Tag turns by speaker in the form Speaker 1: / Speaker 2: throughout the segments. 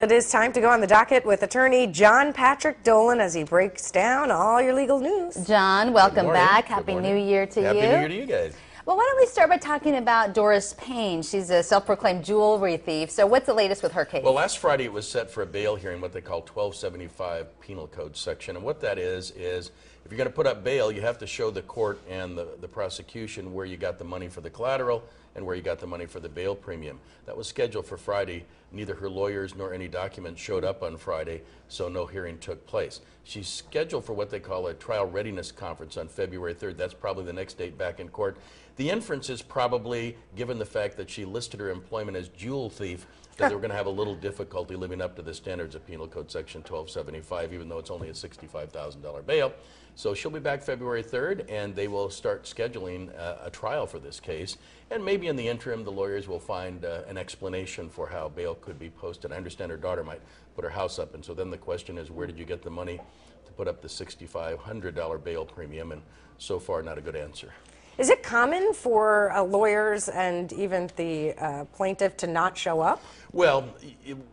Speaker 1: It is time to go on the docket with attorney John Patrick Dolan as he breaks down all your legal news.
Speaker 2: John, welcome back. Happy New. Year to
Speaker 3: Happy
Speaker 2: you.
Speaker 3: Happy New Year to you guys.
Speaker 2: Well, why don't we start by talking about Doris Payne? She's a self-proclaimed jewelry thief. So what's the latest with her case?
Speaker 3: Well, last Friday it was set for a bail hearing, what they call 1275 Penal Code section. And what that is, is if you're going to put up bail, you have to show the court and the, the prosecution where you got the money for the collateral and where you got the money for the bail premium. That was scheduled for Friday. Neither her lawyers nor any documents showed up on Friday, so no hearing took place. She's scheduled for what they call a trial readiness conference on February 3rd. That's probably the next date back in court. The inference is probably, given the fact that she listed her employment as jewel thief, that they were going to have a little difficulty living up to the standards of Penal Code Section 1275, even though it's only a $65,000 bail. So she'll be back February 3rd, and they will start scheduling uh, a trial for this case. And maybe in the interim, the lawyers will find uh, an explanation for how bail could be posted. I understand her daughter might put her house up, and so then the question is, where did you get the money to put up the $6,500 bail premium? And so far, not a good answer.
Speaker 1: Is it common for uh, lawyers and even the uh, plaintiff to not show up?
Speaker 3: Well,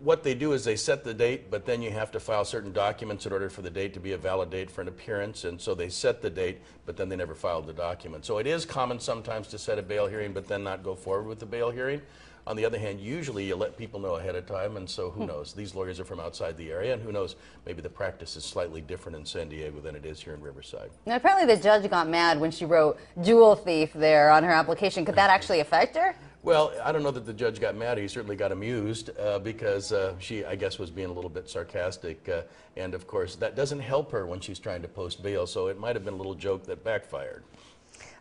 Speaker 3: what they do is they set the date, but then you have to file certain documents in order for the date to be a valid date for an appearance. And so they set the date, but then they never filed the document. So it is common sometimes to set a bail hearing, but then not go forward with the bail hearing. On the other hand, usually you let people know ahead of time, and so who knows? These lawyers are from outside the area, and who knows? Maybe the practice is slightly different in San Diego than it is here in Riverside.
Speaker 2: Now, apparently the judge got mad when she wrote jewel thief there on her application. Could that actually affect her?
Speaker 3: Well, I don't know that the judge got mad. He certainly got amused uh, because uh, she, I guess, was being a little bit sarcastic. Uh, and of course, that doesn't help her when she's trying to post bail. So it might have been a little joke that backfired.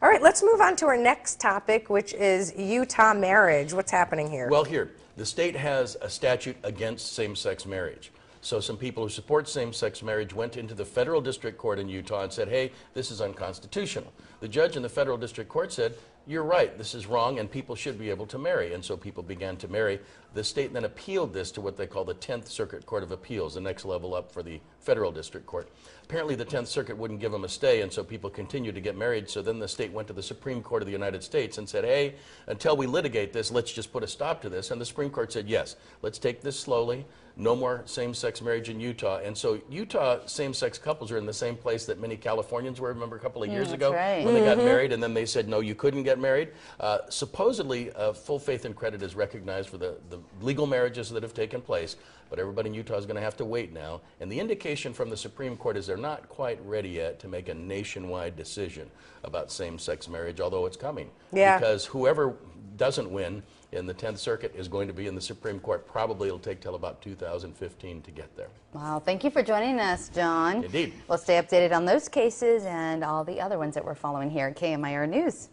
Speaker 1: All right, let's move on to our next topic, which is Utah marriage. What's happening here?
Speaker 3: Well, here, the state has a statute against same sex marriage. So some people who support same sex marriage went into the federal district court in Utah and said, hey, this is unconstitutional. The judge in the federal district court said, you're right, this is wrong, and people should be able to marry. And so people began to marry. The state then appealed this to what they call the 10th Circuit Court of Appeals, the next level up for the federal district court. Apparently, the 10th Circuit wouldn't give them a stay, and so people continued to get married. So then the state went to the Supreme Court of the United States and said, hey, until we litigate this, let's just put a stop to this. And the Supreme Court said, yes, let's take this slowly. No more same sex marriage in Utah. And so Utah same sex couples are in the same place that many Californians were, remember, a couple of years ago
Speaker 2: right.
Speaker 3: when they got mm-hmm. married, and then they said, no, you couldn't get married. Uh, supposedly, uh, full faith and credit is recognized for the, the legal marriages that have taken place, but everybody in Utah is going to have to wait now. And the indication from the Supreme Court is they're not quite ready yet to make a nationwide decision about same sex marriage, although it's coming.
Speaker 1: Yeah.
Speaker 3: Because whoever doesn't win in the 10th Circuit is going to be in the Supreme Court. Probably it'll take till about 2015 to get there.
Speaker 2: Wow, thank you for joining us, John.
Speaker 3: Indeed.
Speaker 2: We'll stay updated on those cases and all the other ones that we're following here at KMIR News.